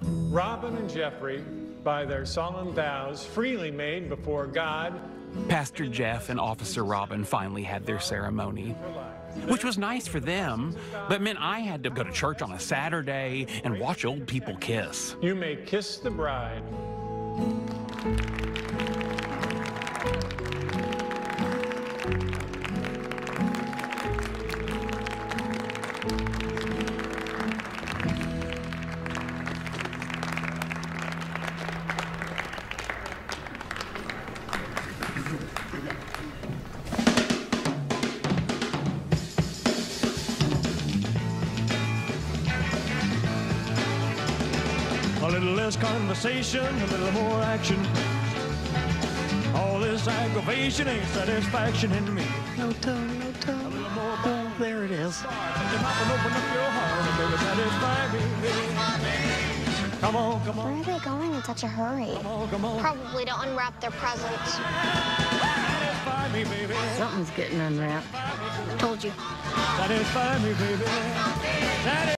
Robin and Jeffrey, by their solemn vows freely made before God, Pastor Jeff and Officer Robin finally had their ceremony, which was nice for them, but meant I had to go to church on a Saturday and watch old people kiss. you may kiss the bride. A little less conversation, a little more action. All this aggravation ain't satisfaction in me. No tongue, no tongue. A little more, oh, there it is. Come and open up your heart and baby, satisfy me. Come on, Where are they going in such a hurry? come on, come on. Probably to unwrap their presents. Satisfy me, baby. Something's getting unwrapped. Told you. Satisfy me, baby. Satisfy